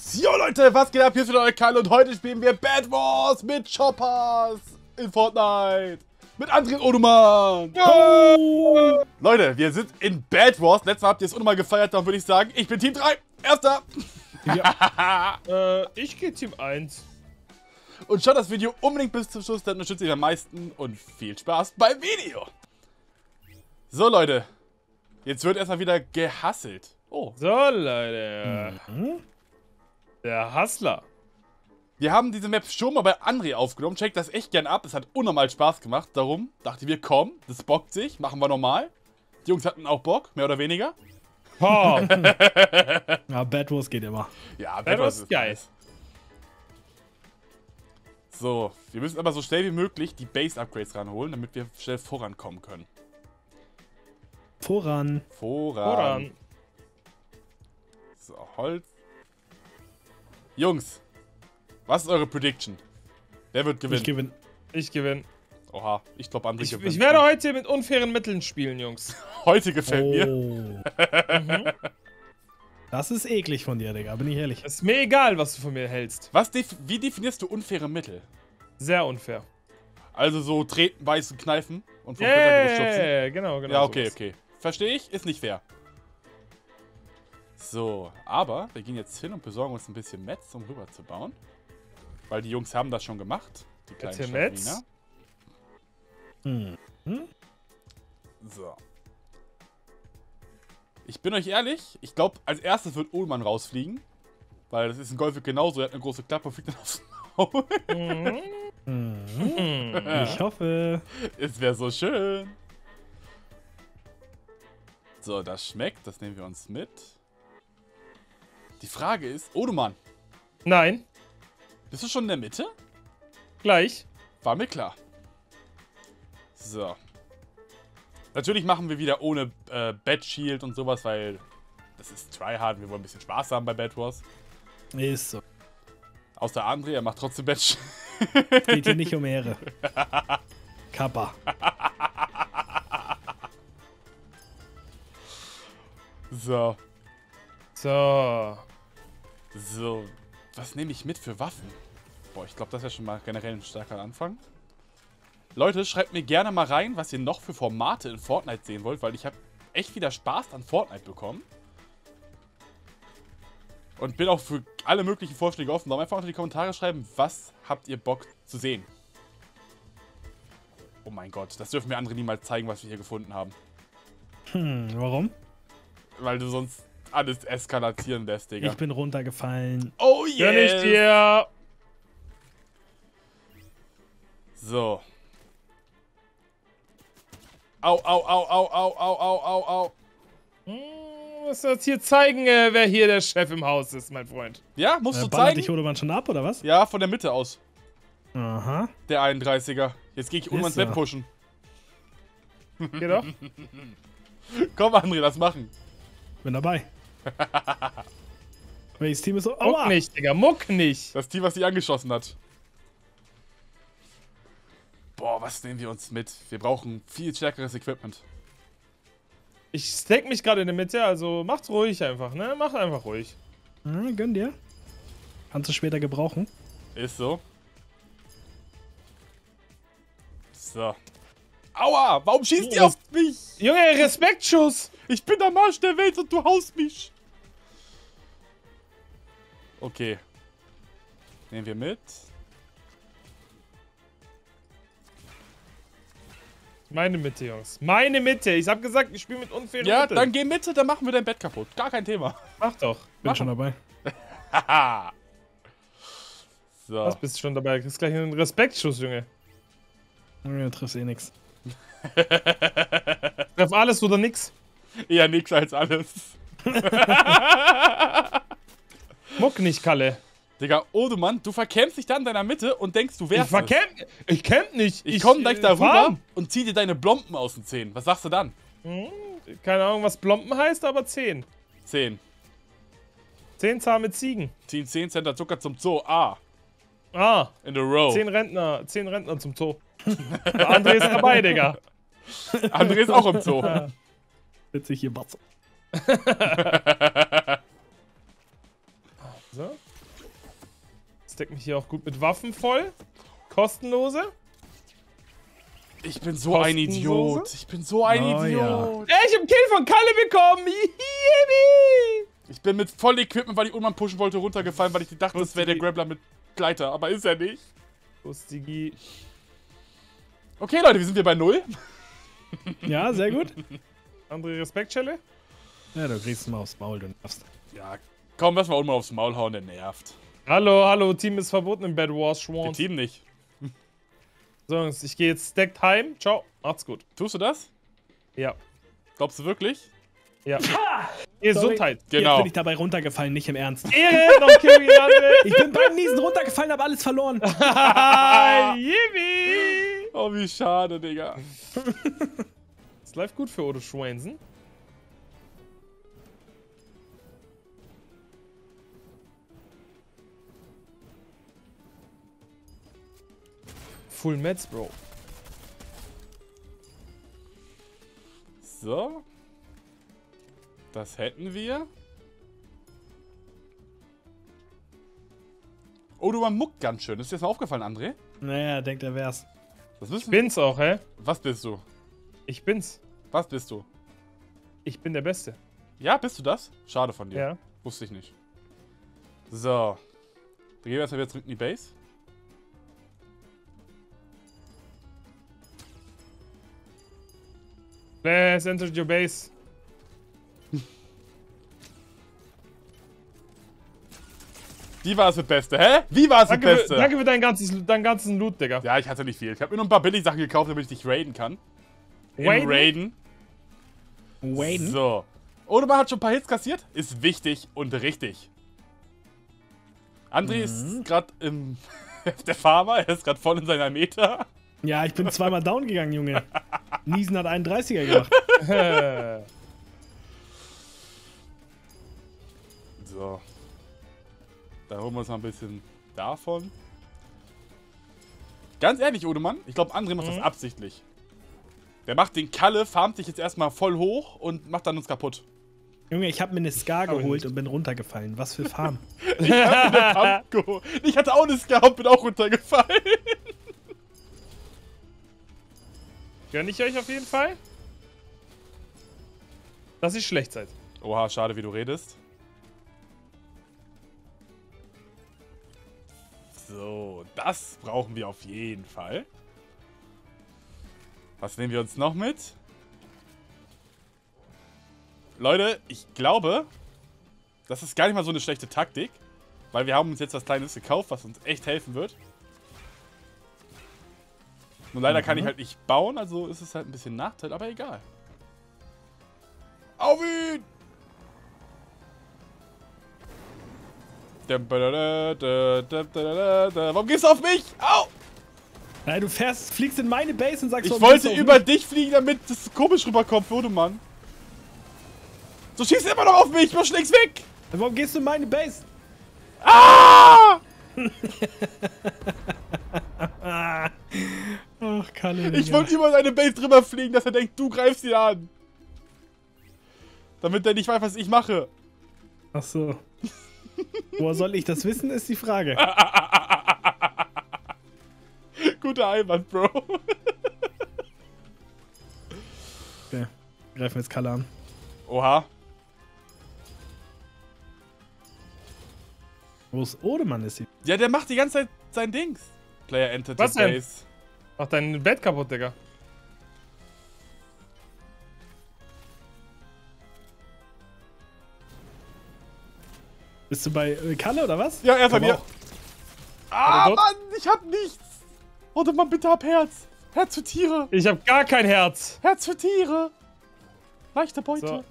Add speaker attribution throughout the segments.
Speaker 1: Jo Leute, was geht ab? Hier ist wieder euer Karl und heute spielen wir Bad Wars mit Choppers in Fortnite. Mit André Odumann.
Speaker 2: Oh.
Speaker 1: Leute, wir sind in Bad Wars. Letztes Mal habt ihr es unnormal gefeiert, darum würde ich sagen, ich bin Team 3. Erster.
Speaker 2: Äh, ich gehe Team 1.
Speaker 1: Und schaut das Video unbedingt bis zum Schluss, dann unterstützt ihr am meisten und viel Spaß beim Video. So Leute, jetzt wird erstmal wieder gehasselt. Oh,
Speaker 2: So, Leute. Der Hustler.
Speaker 1: Wir haben diese Map schon mal bei André aufgenommen. Checkt das echt gern ab. Es hat unnormal Spaß gemacht. Darum dachte ich, wir kommen. Das bockt sich. Machen wir normal. Die Jungs hatten auch Bock, mehr oder weniger.
Speaker 2: Ha,
Speaker 3: Ja, Bad Wars geht immer.
Speaker 1: Ja,
Speaker 2: Bad Wars ist geil.
Speaker 1: nice. So, wir müssen aber so schnell wie möglich die Base-Upgrades ranholen, damit wir schnell vorankommen können.
Speaker 3: Voran.
Speaker 1: Voran.
Speaker 2: voran.
Speaker 1: So, Holz. Jungs, was ist eure Prediction? Wer wird gewinnen?
Speaker 3: Ich gewinne.
Speaker 2: Ich gewinne.
Speaker 1: Oha, ich glaube, André
Speaker 2: Ich,
Speaker 1: gewinnt.
Speaker 2: ich werde heute mit unfairen Mitteln spielen, Jungs.
Speaker 1: Heute gefällt mir.
Speaker 3: Oh. Das ist eklig von dir, Digga, bin ich ehrlich.
Speaker 2: Ist mir egal, was du von mir hältst.
Speaker 1: Was def wie definierst du unfaire Mittel?
Speaker 2: Sehr unfair.
Speaker 1: Also so treten, beißen, kneifen und vom Brettergerüst schubsen?
Speaker 2: Yeah, genau, genau.
Speaker 1: Ja, okay,
Speaker 2: sowas.
Speaker 1: okay. Verstehe ich, ist nicht fair. So, aber wir gehen jetzt hin und besorgen uns ein bisschen Metz, um rüber zu bauen. Weil die Jungs haben das schon gemacht. Die kleinen
Speaker 2: Erzähl Metz.
Speaker 1: Schlawiner.
Speaker 3: Hm.
Speaker 1: So. Ich bin euch ehrlich, ich glaube, als erstes wird Ullmann rausfliegen. Weil das ist ein Golfig genauso, er hat eine große Klappe und fliegt dann aufs Maul.
Speaker 2: Mhm.
Speaker 3: Hm. Ich hoffe.
Speaker 1: Es wäre so schön. So, das schmeckt. Das nehmen wir uns mit. Die Frage ist, Odemann,
Speaker 2: Nein,
Speaker 1: bist du schon in der Mitte?
Speaker 2: gleich.
Speaker 1: War mir klar. So. Natürlich machen wir wieder ohne äh, Bad Shield und sowas, weil das ist Tryhard. Wir wollen ein bisschen Spaß haben bei Bad Wars.
Speaker 3: Ist so.
Speaker 1: Außer André, er macht trotzdem Bad Shield.
Speaker 3: Geht hier nicht um Ehre. Kappa.
Speaker 1: So.
Speaker 2: So.
Speaker 1: So. Was nehme ich mit für Waffen? Boah, ich glaube, das wäre schon mal generell ein starker Anfang. Leute, schreibt mir gerne mal rein, was ihr noch für Formate in Fortnite sehen wollt, weil ich habe echt wieder Spaß an Fortnite bekommen. Und bin auch für alle möglichen Vorschläge offen. Darum einfach unter die Kommentare schreiben, was habt ihr Bock zu sehen. Oh mein Gott, das dürfen mir andere niemals zeigen, was wir hier gefunden haben.
Speaker 3: Hm, warum?
Speaker 1: Weil du sonst alles eskalatieren lässt, Digga.
Speaker 3: Ich bin runtergefallen.
Speaker 1: oh
Speaker 2: Gönn ich dir.
Speaker 1: So. Au, au, au, au, au, au, au, au, au.
Speaker 2: Hm, Muss jetzt hier zeigen, äh, wer hier der Chef im Haus ist, mein Freund.
Speaker 1: Ja, musst
Speaker 3: Äh,
Speaker 1: du zeigen?
Speaker 3: dich Odemann schon ab, oder was?
Speaker 1: Ja, von der Mitte aus.
Speaker 3: Aha.
Speaker 1: Der 31er. Jetzt gehe ich um ins
Speaker 3: so.
Speaker 1: Bett pushen.
Speaker 2: Geh doch.
Speaker 1: Komm, André, lass machen.
Speaker 3: Bin dabei. Welches Team ist so.
Speaker 2: Muck
Speaker 3: Aua!
Speaker 2: nicht, Digga, muck nicht.
Speaker 1: Das Team, was die angeschossen hat. Boah, was nehmen wir uns mit? Wir brauchen viel stärkeres Equipment.
Speaker 2: Ich stack mich gerade in der Mitte, also macht's ruhig einfach, ne? Macht einfach ruhig.
Speaker 3: Hm, gönn dir. Kannst du später gebrauchen.
Speaker 1: Ist so. So. Aua, warum schießt ihr
Speaker 2: Oh,
Speaker 1: auf mich?
Speaker 2: Junge, Respektschuss!
Speaker 1: Ich bin der Marsch der Welt und du haust mich. Okay. Nehmen wir mit.
Speaker 2: Meine Mitte, Jungs. Meine Mitte. Ich hab gesagt, ich spiele mit unfairen
Speaker 1: Ja,
Speaker 2: Mitteln.
Speaker 1: dann geh Mitte, dann machen wir dein Bett kaputt. Gar kein Thema.
Speaker 2: Mach doch.
Speaker 3: Bin
Speaker 1: Mach.
Speaker 3: schon dabei.
Speaker 1: Haha. so.
Speaker 2: Was bist du schon dabei? Du kriegst gleich einen Respektschuss, Junge.
Speaker 3: Du triffst eh nix.
Speaker 2: Treff alles oder nix.
Speaker 1: Eher nix als alles.
Speaker 2: Muck nicht, Kalle.
Speaker 1: Digga, Odemann, du verkämpfst dich dann in deiner Mitte und denkst, du
Speaker 2: Ich
Speaker 1: wärst es.
Speaker 2: verkämp. Ich camp nicht.
Speaker 1: Ich komm gleich
Speaker 2: äh,
Speaker 1: da rüber
Speaker 2: farm.
Speaker 1: und zieh dir deine Blompen aus den Zähnen. Was sagst du dann?
Speaker 2: Keine Ahnung, was Blompen heißt, aber 10.
Speaker 1: 10.
Speaker 2: 10 zahme Ziegen.
Speaker 1: Ziehen 10 Cent Zucker zum Zoo. Ah,
Speaker 2: Ah,
Speaker 1: in the row.
Speaker 2: 10 Rentner. 10 Rentner zum Zoo. André ist dabei, Digga.
Speaker 1: André ist auch im Zoo.
Speaker 3: Witzig hier, Batze.
Speaker 2: So. Stack mich hier auch gut mit Waffen voll. Kostenlose.
Speaker 1: Ich bin so ein? Idiot. Ich bin so ein
Speaker 3: Oh,
Speaker 1: Idiot.
Speaker 2: Ey, ich hab einen Kill von Kalle bekommen. Yippie!
Speaker 1: Ich bin mit voll Equipment, weil ich Ullmann pushen wollte, runtergefallen, weil ich dachte, das wäre der. Grappler mit Gleiter. Aber ist er nicht.
Speaker 2: Lustige.
Speaker 1: Okay, Leute, wir sind wir bei Null.
Speaker 3: Ja, sehr gut.
Speaker 2: Andere Respektschelle.
Speaker 3: Ja, du kriegst mal aufs Maul, du nervst.
Speaker 1: Ja, komm, lass mal Ullmann aufs Maul hauen, der nervt.
Speaker 2: Hallo, hallo, Team ist verboten im Bad Wars
Speaker 1: Der
Speaker 2: Schwans.
Speaker 1: Team nicht.
Speaker 2: So, Jungs, ich gehe jetzt stacked heim. Ciao, macht's gut.
Speaker 1: Tust du das?
Speaker 2: Ja,
Speaker 1: Glaubst du wirklich?
Speaker 2: ja. Gesundheit.
Speaker 3: Jetzt
Speaker 1: Genau.
Speaker 3: bin ich dabei runtergefallen, nicht im Ernst.
Speaker 2: Ehre, André.
Speaker 3: Ich bin beim Niesen runtergefallen, habe alles verloren.
Speaker 2: Yippie!
Speaker 1: Oh, wie schade, Digga.
Speaker 2: Es läuft gut für Odo Schwansen. Full Mets, Bro.
Speaker 1: So. Das hätten wir. Oh, du man muckt ganz schön. Ist dir das mal aufgefallen, André?
Speaker 3: Naja, denkt er wär's.
Speaker 1: Das müssen
Speaker 2: Bin's auch, hä?
Speaker 1: Was bist du?
Speaker 2: Ich bin's.
Speaker 1: Was bist du?
Speaker 2: Ich bin der Beste.
Speaker 1: Ja, bist du das? Schade von dir.
Speaker 2: Ja.
Speaker 1: Wusste ich nicht. So. Dann gehen wir erstmal wieder zurück in die Base.
Speaker 2: Let's enter your base.
Speaker 1: Wie war es das Beste, hä? Wie war es das
Speaker 2: für,
Speaker 1: Beste?
Speaker 2: danke für dein ganzes, deinen ganzen Loot, Digga.
Speaker 1: Ja, ich hatte nicht viel. Ich habe mir nur ein paar Billig-Sachen gekauft, damit ich dich raiden kann.
Speaker 2: Raiden?
Speaker 1: Raiden.
Speaker 3: Wayne?
Speaker 1: So. Odemann hat schon ein paar Hits kassiert. Ist wichtig und richtig. André ist gerade im. der Farmer, er ist gerade voll in seiner Meter.
Speaker 3: Ja, ich bin zweimal down gegangen, Junge. Niesen hat 31er gemacht.
Speaker 1: So. Da holen wir uns mal ein bisschen davon. Ganz ehrlich, Odemann, ich glaube, André macht das absichtlich. Der macht den Kalle, farmt sich jetzt erstmal voll hoch und macht dann uns kaputt.
Speaker 3: Junge, ich habe mir eine Scar
Speaker 2: ich
Speaker 3: geholt und bin runtergefallen. Was für Farm.
Speaker 1: Pump geholt. Ich hatte auch eine Scar und bin auch runtergefallen.
Speaker 2: Gönn ich euch auf jeden Fall. Dass ihr schlecht seid.
Speaker 1: Oha, schade, wie du redest. So, das brauchen wir auf jeden Fall. Was nehmen wir uns noch mit? Leute, ich glaube, das ist gar nicht mal so eine schlechte Taktik. Weil wir haben uns jetzt was Kleines gekauft, was uns echt helfen wird. Nur leider kann ich halt nicht bauen, also ist es halt ein bisschen Nachteil, aber egal. Auf ihn! Warum gehst du auf mich? Au!
Speaker 3: Nein, du fährst, fliegst in meine Base und sagst,
Speaker 1: Ich wollte
Speaker 3: du
Speaker 1: über dich fliegen, damit das komisch rüberkommt, wurde Mann. So schießt immer noch auf mich, mach links weg!
Speaker 3: mich? Warum gehst du in meine Base?
Speaker 1: Ah!
Speaker 3: Ach, Kalle.
Speaker 1: Ich wollte über seine Base drüber fliegen, dass er denkt, du greifst ihn an. Damit er nicht weiß, was ich mache.
Speaker 3: Ach so. Woher soll ich das wissen, ist die Frage.
Speaker 1: Guter Einwand, Bro.
Speaker 3: Okay. Greifen wir jetzt Kalle an.
Speaker 1: Oha.
Speaker 3: Wo ist Odemann ist sie?
Speaker 1: Ja, der macht die ganze Zeit sein Dings. Player entered
Speaker 2: Was
Speaker 1: base.
Speaker 2: Mach dein Bett kaputt, Digga.
Speaker 3: Bist du bei äh, Kalle oder was?
Speaker 1: Ja, er ist bei mir. Ah? Mann, ich hab nichts. Warte mal, bitte hab Herz. Herz für Tiere.
Speaker 2: Ich hab gar kein Herz.
Speaker 1: Herz für Tiere. Leichte Beute.
Speaker 2: So.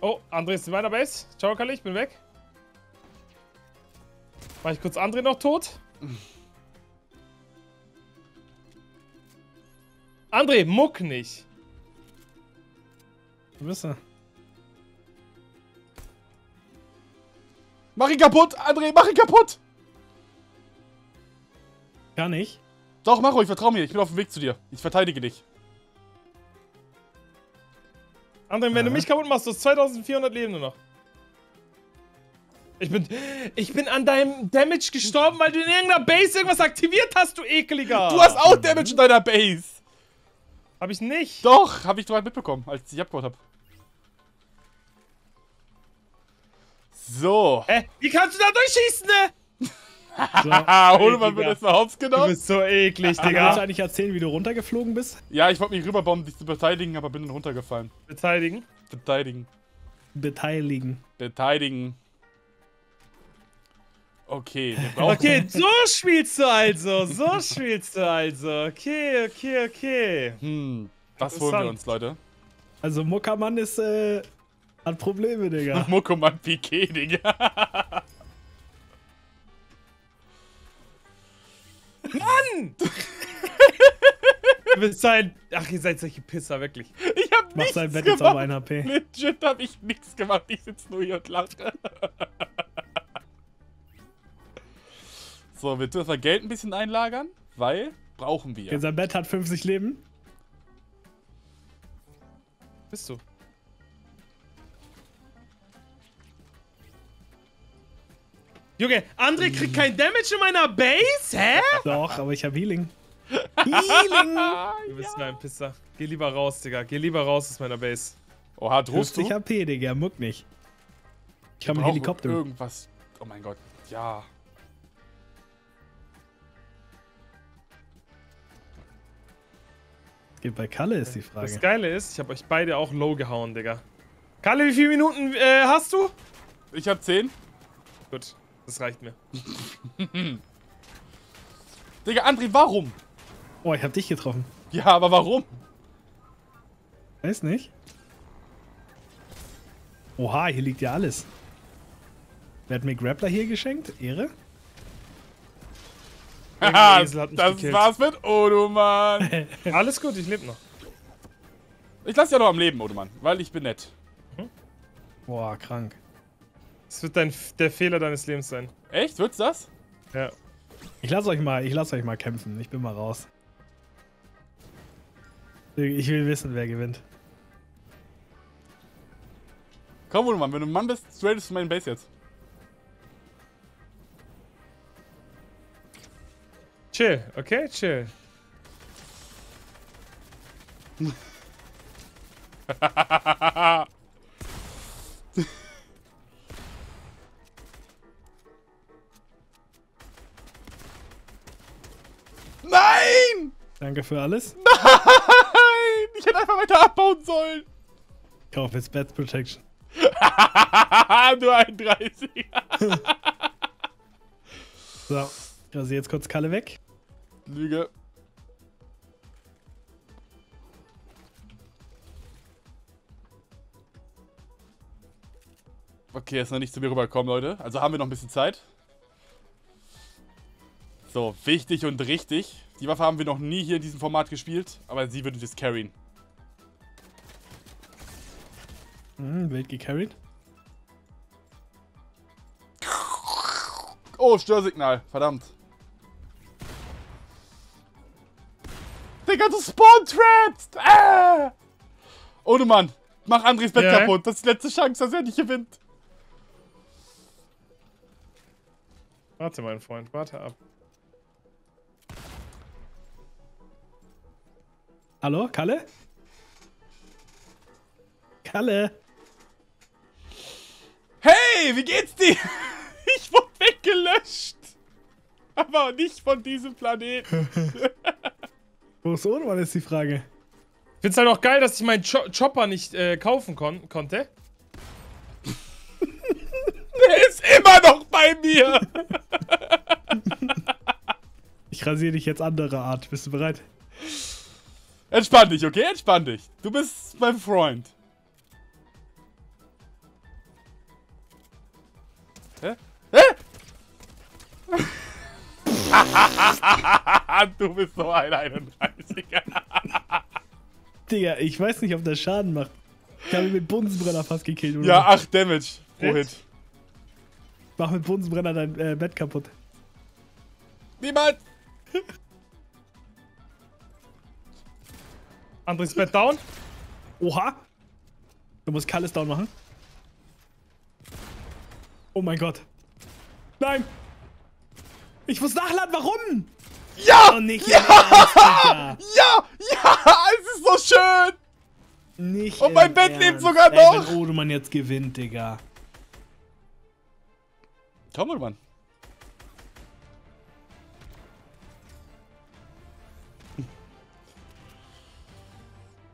Speaker 2: Oh, André ist in meiner Base. Ciao, Kalle, ich bin weg. Mach ich kurz André noch tot? André, muck nicht.
Speaker 3: Wo bist du?
Speaker 1: Mach ihn kaputt, André, mach ihn kaputt.
Speaker 3: Gar nicht.
Speaker 1: Doch, mach ruhig, vertrau mir. Ich bin auf dem Weg zu dir. Ich verteidige dich.
Speaker 2: André, wenn du
Speaker 3: Aha.
Speaker 2: mich kaputt machst, du hast 2400 Leben nur noch. Ich bin, ich bin an deinem Damage gestorben, weil du in irgendeiner Base irgendwas aktiviert hast, du ekeliger.
Speaker 1: Du hast auch Damage in deiner Base.
Speaker 2: Hab ich nicht.
Speaker 1: Doch, habe ich doch mitbekommen, als ich abgeholt habe. So.
Speaker 2: Hä? Wie kannst du da durchschießen, ne?
Speaker 1: Haha, Holemann wird
Speaker 2: Digga.
Speaker 1: jetzt mal hops
Speaker 2: Du
Speaker 1: genommen.
Speaker 2: bist so eklig,
Speaker 3: Kannst du
Speaker 2: Digga.
Speaker 3: eigentlich erzählen, wie du runtergeflogen bist?
Speaker 1: Ja, ich wollte mich rüberbomben, dich zu beteiligen, aber bin dann runtergefallen.
Speaker 2: Beteiligen.
Speaker 1: Beteiligen.
Speaker 3: Beteiligen.
Speaker 1: Beteiligen. Okay, wir brauchen...
Speaker 2: Okay, so spielst du also. So spielst du also. Okay, okay, okay.
Speaker 1: Hm, was holen wir uns, Leute?
Speaker 3: Also Muckermann ist, äh, hat Probleme, Digga.
Speaker 1: Mokoman Piquet, Digga.
Speaker 2: Du bist ein. Ach, ihr seid solche Pisser, wirklich.
Speaker 1: Ich hab
Speaker 3: Mach
Speaker 1: nichts
Speaker 3: sein Bett jetzt auf
Speaker 1: gemacht.
Speaker 3: 1 HP.
Speaker 1: Legit hab ich nichts gemacht. Ich sitz nur hier und lache. So, wir dürfen Geld ein bisschen einlagern, weil brauchen wir.
Speaker 3: Sein Bett hat 50 Leben.
Speaker 2: Bist du? Junge, André kriegt kein Damage in meiner Base? Hä?
Speaker 3: Doch, aber ich habe Healing. Healing!
Speaker 2: Du bist ein Pisser. Geh lieber raus, Digga. Geh lieber raus aus meiner Base.
Speaker 1: Oha, drohst
Speaker 3: 50
Speaker 1: du?
Speaker 3: HP, Digga, muck nicht. Ich habe einen Helikopter.
Speaker 1: Irgendwas. Oh mein Gott. Ja.
Speaker 3: Bei Kalle, ist die
Speaker 2: Das
Speaker 3: Frage.
Speaker 2: Geile ist, ich habe euch beide auch low gehauen, Digga. Kalle, wie viele Minuten äh, hast du?
Speaker 1: Ich hab 10.
Speaker 2: Gut, das reicht mir.
Speaker 1: Digga, André, warum?
Speaker 3: Oh, ich hab dich getroffen.
Speaker 1: Ja, aber warum?
Speaker 3: Weiß nicht. Oha, hier liegt ja alles. Wer hat mir Grappler hier geschenkt? Ehre?
Speaker 1: Haha,
Speaker 2: Esel hat mich
Speaker 1: das
Speaker 2: gekillt.
Speaker 1: war's mit Odoman.
Speaker 2: Alles gut, ich lebe noch.
Speaker 1: Ich lass ja noch am Leben, Odoman, weil ich bin nett.
Speaker 3: Boah, krank.
Speaker 2: Das wird dein, der Fehler deines Lebens sein.
Speaker 1: Echt? Wird's das?
Speaker 2: Ja.
Speaker 3: Ich lass euch mal, ich lass euch mal kämpfen. Ich bin mal raus. Ich will wissen, wer gewinnt.
Speaker 1: Komm, Odoman, wenn du ein Mann bist, tradest du meinen Base jetzt.
Speaker 2: Chill, okay? Chill.
Speaker 1: Nein!
Speaker 3: Danke für alles.
Speaker 1: Nein! Ich hätte einfach weiter abbauen sollen.
Speaker 3: Ich kaufe jetzt Bad Protection.
Speaker 1: Nur 31.
Speaker 3: So. Also jetzt kurz Kalle weg.
Speaker 1: Lüge. Okay, er ist noch nicht zu mir rübergekommen, Leute. Also haben wir noch ein bisschen Zeit. So, wichtig und richtig. Die Waffe haben wir noch nie hier in diesem Format gespielt, aber sie wird uns carryen.
Speaker 3: Hm, wild gecarried.
Speaker 1: Oh, Störsignal. Verdammt. Digga, du spawn-trappst! Ah! Ohne Mann. Mach Andres Bett
Speaker 2: Ja.
Speaker 1: kaputt. Das ist die letzte Chance, dass er nicht gewinnt.
Speaker 2: Warte, mein Freund, warte ab.
Speaker 3: Hallo, Kalle? Kalle?
Speaker 1: Hey, wie geht's dir? Ich wurde weggelöscht. Aber nicht von diesem Planeten.
Speaker 3: Wo ist Ohnmann, ist die Frage.
Speaker 2: Ich find's halt auch geil, dass ich meinen Cho Chopper nicht äh, kaufen kon konnte.
Speaker 1: Er ist immer noch bei mir.
Speaker 3: Ich rasiere dich jetzt andere Art. Bist du bereit?
Speaker 1: Entspann dich, okay? Entspann dich. Du bist mein Freund. Hä? Hä? du bist so ein 31er.
Speaker 3: Digga, ich weiß nicht, ob der Schaden macht. Ich habe ihn mit Bunsenbrenner fast gekillt. Oder?
Speaker 1: Ja, 8 Damage pro
Speaker 2: Hit?
Speaker 1: Hit.
Speaker 3: Mach mit Bunsenbrenner dein äh, Bett kaputt.
Speaker 1: Niemand.
Speaker 2: Andres Bett down.
Speaker 3: Oha! Du musst Kalles down machen. Oh mein Gott. Nein. Ich muss nachladen, warum?
Speaker 1: Ja!
Speaker 3: Oh, nicht ja!
Speaker 1: Ja! Ja! Es ist so schön!
Speaker 3: Nicht
Speaker 1: Und mein Bett lebt sogar
Speaker 3: Ey,
Speaker 1: noch.
Speaker 3: wenn Odemann jetzt gewinnt, Digga.
Speaker 1: Komm, Mann.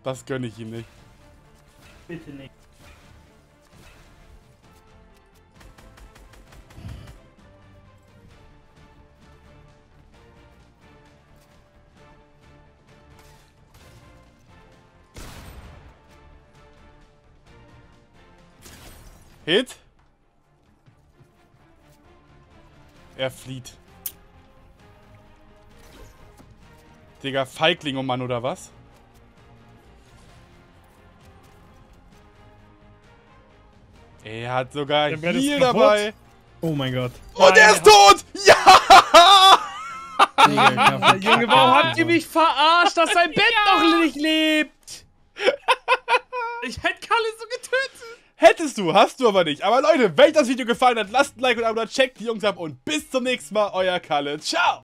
Speaker 1: Das gönne ich ihm nicht.
Speaker 3: Bitte nicht.
Speaker 1: Hit. Er flieht. Digga, Feigling, oh Mann, oder was? Er hat sogar
Speaker 2: Der kaputt.
Speaker 1: dabei.
Speaker 3: Oh mein Gott.
Speaker 1: Und er ist tot! Ja!
Speaker 3: Digga.
Speaker 2: Junge, warum habt ihr mich verarscht, dass sein Bett noch nicht lebt? Ich hätte.
Speaker 1: Hättest du, hast du aber nicht. Aber Leute, wenn euch das Video gefallen hat, lasst ein Like und ein Abo checkt die Jungs ab und bis zum nächsten Mal, euer Kalle. Ciao!